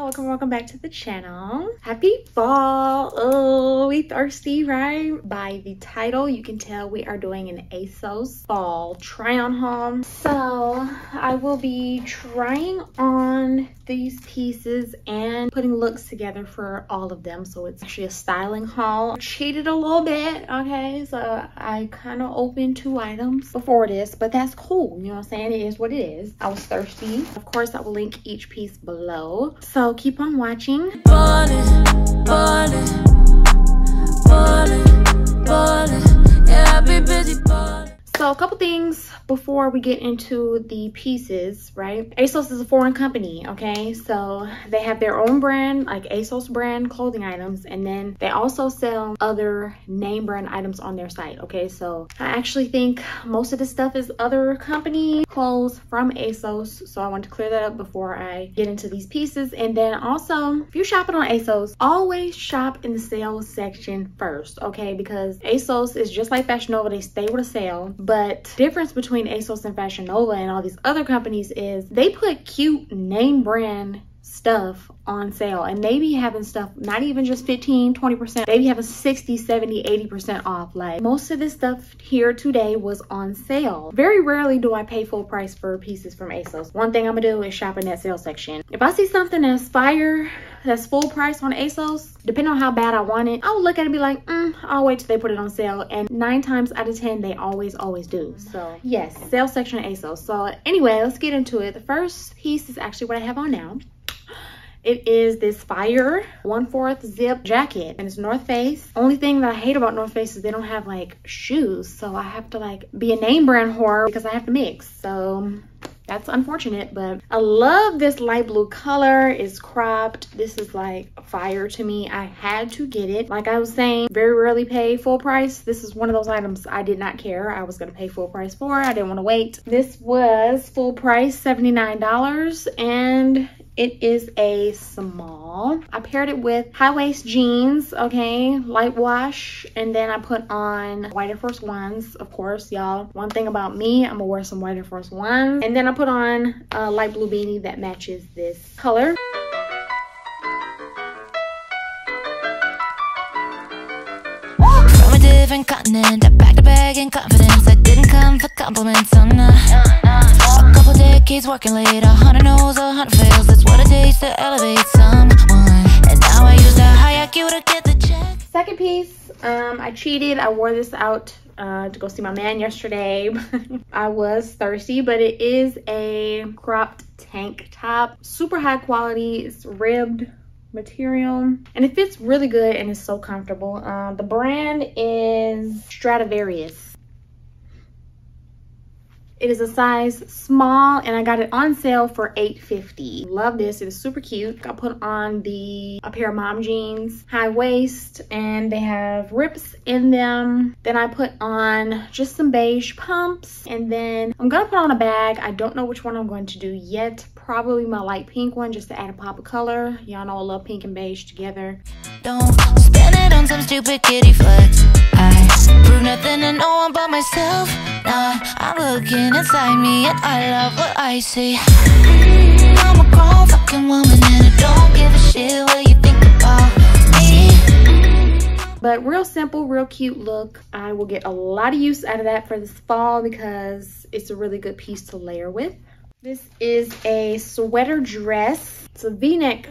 welcome welcome back to the channel. Happy fall. Oh we thirsty right? By the title you can tell we are doing an asos fall try on haul. So i will be trying on these pieces and putting looks together for all of them. So it's actually a styling haul. Cheated a little bit okay? So i kind of opened two items before this but that's cool. You know what i'm saying? It is what it is. I was thirsty. Of course i will link each piece below. So keep on watching. Ballin', ballin', ballin', ballin'. Yeah, I busy ballin'. So a couple things before we get into the pieces, right? ASOS is a foreign company, okay? So they have their own brand, like ASOS brand clothing items, and then they also sell other name brand items on their site, okay? So I actually think most of the stuff is other company clothes from ASOS. So I want to clear that up before I get into these pieces. And then also, if you're shopping on ASOS, always shop in the sales section first, okay? Because ASOS is just like Fashion Nova, they stay with a sale but difference between ASOS and Fashion Nova and all these other companies is they put cute name brand stuff on sale and they be having stuff not even just 15 20 percent they be having 60 70 80 percent off. Like most of this stuff here today was on sale. Very rarely do i pay full price for pieces from asos. One thing i'm gonna do is shop in that sale section. If i see something that's fire that's full price on asos. Depending on how bad i want it i'll look at it and be like mm, i'll wait till they put it on sale. And nine times out of ten they always always do. So yes. sale section asos. So anyway let's get into it. The first piece is actually what i have on now. It is this fire one-fourth zip jacket and it's North Face. Only thing that I hate about North Face is they don't have like shoes. So I have to like be a name brand whore because I have to mix. So that's unfortunate but i love this light blue color. It's cropped. This is like fire to me. I had to get it. Like i was saying very rarely pay full price. This is one of those items i did not care i was going to pay full price for. I didn't want to wait. This was full price 79 dollars and it is a small. I paired it with high waist jeans, okay, light wash, and then I put on white Air Force Ones, of course, y'all. One thing about me, I'm gonna wear some white Air Force Ones. And then I put on a light blue beanie that matches this color. Different continent, I packed a bag in confidence. I didn't come for compliments, oh no. A couple decades working late, a hundred no's, a hundred fails. That's what it takes to elevate someone. And now I use the IQ to get the check. Second piece, um, I cheated. I wore this out uh, to go see my man yesterday. I was thirsty, but it is a cropped tank top. Super high quality. It's ribbed material and it fits really good and it's so comfortable. Uh, the brand is Stradivarius. It is a size small and I got it on sale for $8.50. Love this. It is super cute. I put on the a pair of mom jeans, high waist, and they have rips in them. Then I put on just some beige pumps and then I'm gonna put on a bag. I don't know which one I'm going to do yet. Probably my light pink one just to add a pop of color. Y'all know I love pink and beige together. Don't spend it on some stupid kitty flex. Prove nothing no one but myself. I'm looking inside me and I love what I see. Mm, I'm a grown fucking woman and I don't give a shit what you think about me. But real simple, real cute look. I will get a lot of use out of that for this fall because it's a really good piece to layer with. This is a sweater dress. It's a v-neck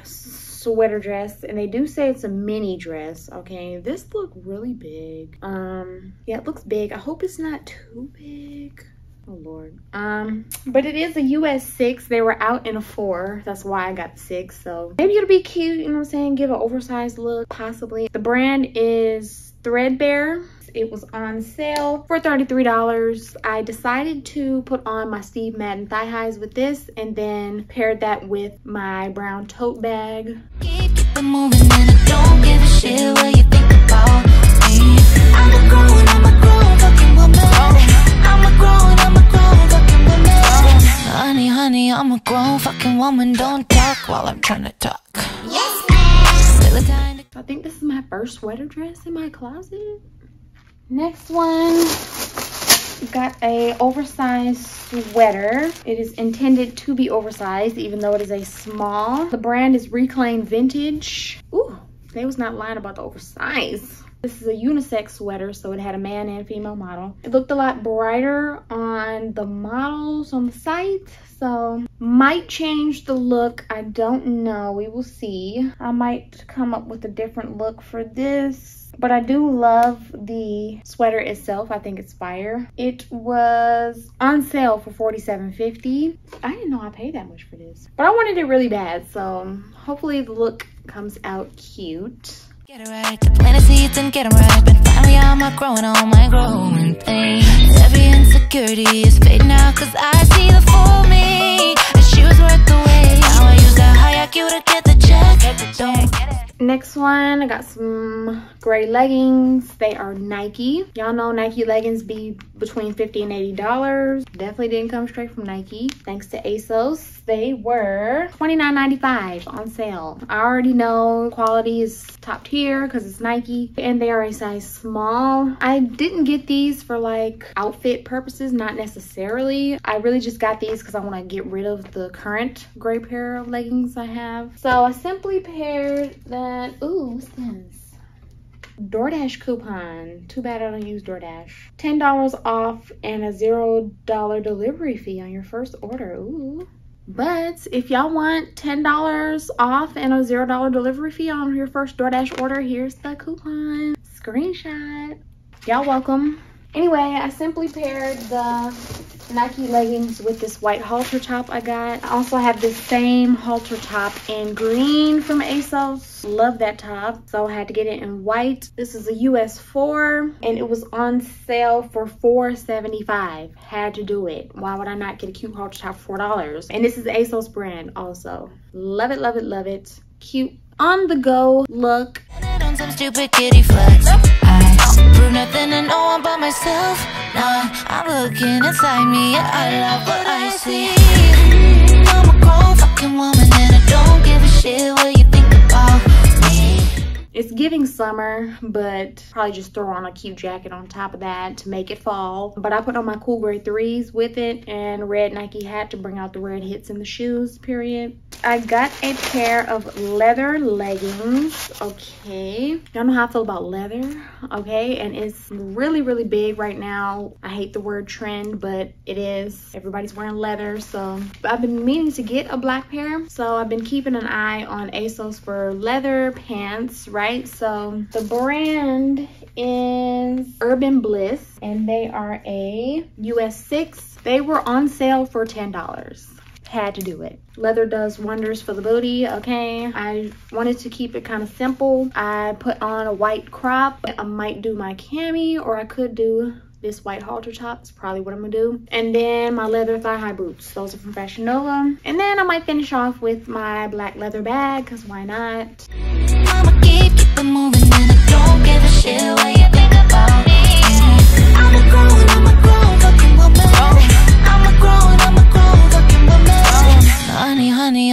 sweater dress and they do say it's a mini dress okay? This look really big. Um yeah it looks big. I hope it's not too big. Oh lord. Um but it is a us six. They were out in a four. That's why i got six so. Maybe it'll be cute you know what i'm saying? Give an oversized look possibly. The brand is threadbare it was on sale for $33. I decided to put on my Steve Madden thigh highs with this and then paired that with my brown tote bag. Honey, honey, I'm a grown fucking woman. Don't talk while I'm trying to talk. Yes. I think this is my first sweater dress in my closet. Next one got a oversized sweater. It is intended to be oversized, even though it is a small. The brand is Reclaim Vintage. Ooh, they was not lying about the oversize. This is a unisex sweater, so it had a man and female model. It looked a lot brighter on the models on the site, so might change the look. I don't know. We will see. I might come up with a different look for this. But I do love the sweater itself. I think it's fire. It was on sale for $47.50. I didn't know I paid that much for this. But I wanted it really bad, so hopefully the look comes out cute. Get it right, to plant the seeds and get them right But finally I'm outgrowing all my growing pains Every insecurity is fading out Cause I see the full me And she was worth the wait Now I use that high IQ to get the check Don't get Next one, I got some gray leggings. They are Nike. Y'all know Nike leggings be between 50 and $80. Definitely didn't come straight from Nike. Thanks to ASOS. They were $29.95 on sale. I already know quality is top tier because it's Nike and they are a size small. I didn't get these for like outfit purposes, not necessarily. I really just got these because I want to get rid of the current gray pair of leggings I have. So I simply paired that. Ooh, what's this? DoorDash coupon. Too bad I don't use DoorDash. $10 off and a $0 delivery fee on your first order. Ooh. But if y'all want $10 off and a $0 delivery fee on your first DoorDash order, here's the coupon. Screenshot. Y'all welcome. Anyway, I simply paired the Nike leggings with this white halter top I got. I also have this same halter top in green from ASOS. Love that top. So I had to get it in white. This is a US 4 and it was on sale for $4.75. Had to do it. Why would I not get a cute halter top for $4? And this is ASOS brand also. Love it, love it, love it. Cute on the go look. Prove nothing to no one but myself. Nah, I'm looking inside me, yeah, I love what I see. I'm a grown fucking woman giving summer, but probably just throw on a cute jacket on top of that to make it fall. But I put on my cool gray threes with it and red Nike hat to bring out the red hits in the shoes, period. I got a pair of leather leggings, okay. Y'all know how I feel about leather, okay? And it's really, really big right now. I hate the word trend, but it is. Everybody's wearing leather, so I've been meaning to get a black pair. So I've been keeping an eye on ASOS for leather pants, right? So the brand is Urban Bliss and they are a US 6. They were on sale for $10 had to do it. Leather does wonders for the booty okay? I wanted to keep it kind of simple. I put on a white crop. I might do my cami or i could do this white halter top. Is probably what i'm gonna do. And then my leather thigh high boots. Those are from fashion nova. And then i might finish off with my black leather bag because why not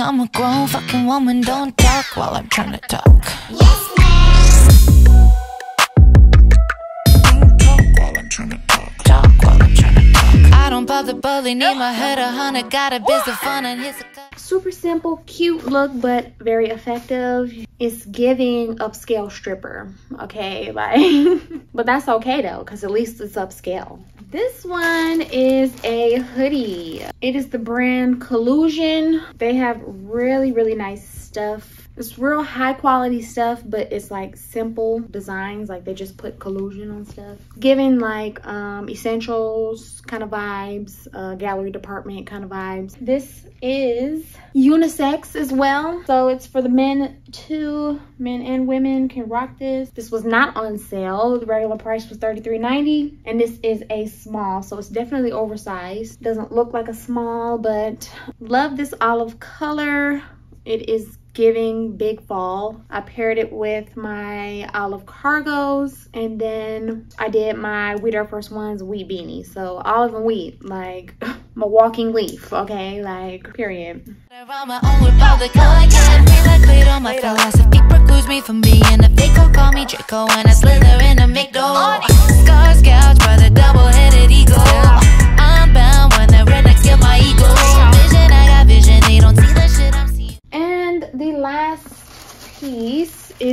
I'm a grown, fucking woman. Don't talk while I'm trying to talk Yes, ma'am Don't talk while I'm trying to talk. Talk while I'm trying to talk. I don't bother bully, need my head. A hundred Got a biz of fun and hits a super simple cute look but very effective. It's giving upscale stripper okay like but that's okay though because at least it's upscale. This one is a hoodie. It is the brand collusion. They have really really nice stuff it's real high quality stuff, but it's like simple designs. Like they just put collusion on stuff. Giving like um, essentials kind of vibes, uh, gallery department kind of vibes. This is unisex as well. So it's for the men too. Men and women can rock this. This was not on sale. The regular price was $33.90 and this is a small. So it's definitely oversized. Doesn't look like a small, but love this olive color. It is giving big fall. I paired it with my olive cargos and then I did my Wheat Air Force Ones wheat beanie. So olive and wheat, like my walking leaf, okay? Like, period.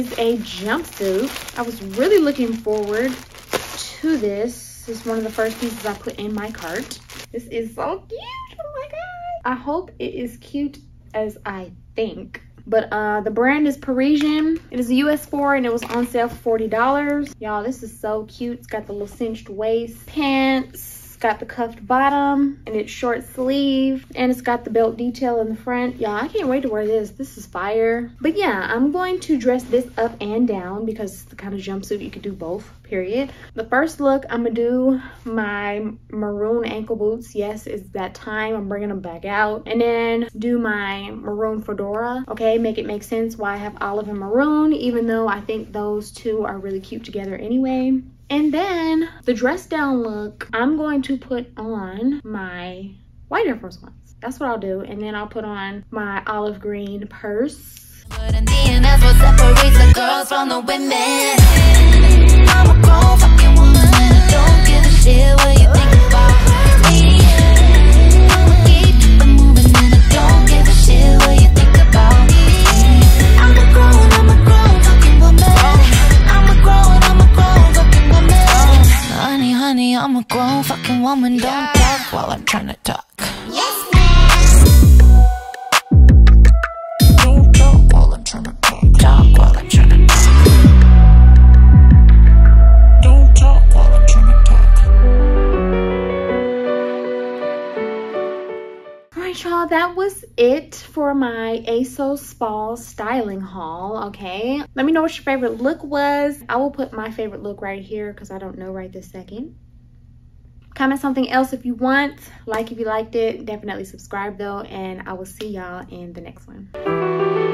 Is a jumpsuit. I was really looking forward to this. This is one of the first pieces I put in my cart. This is so cute. Oh my god. I hope it is cute as I think. But uh, the brand is Parisian. It is a US 4 and it was on sale for $40. Y'all, this is so cute. It's got the little cinched waist, pants, got the cuffed bottom and it's short sleeve and it's got the belt detail in the front. Y'all, i can't wait to wear this. This is fire. But yeah i'm going to dress this up and down because it's the kind of jumpsuit you could do both period. The first look i'm gonna do my maroon ankle boots. Yes it's that time. I'm bringing them back out. And then do my maroon fedora. Okay make it make sense why i have olive and maroon even though i think those two are really cute together anyway and then the dress down look, I'm going to put on my white Air Force Ones. That's what I'll do. And then I'll put on my olive green purse. But in the end, that's what separates the girls from the women. Trying to talk. Yes, Don't talk while I'm trying to talk. Talk while I'm trying to talk. Don't talk while I'm trying to talk. All right, y'all, that was it for my ASOS Spall styling haul, okay? Let me know what your favorite look was. I will put my favorite look right here because I don't know right this second. Comment something else if you want. Like if you liked it. Definitely subscribe though, and I will see y'all in the next one.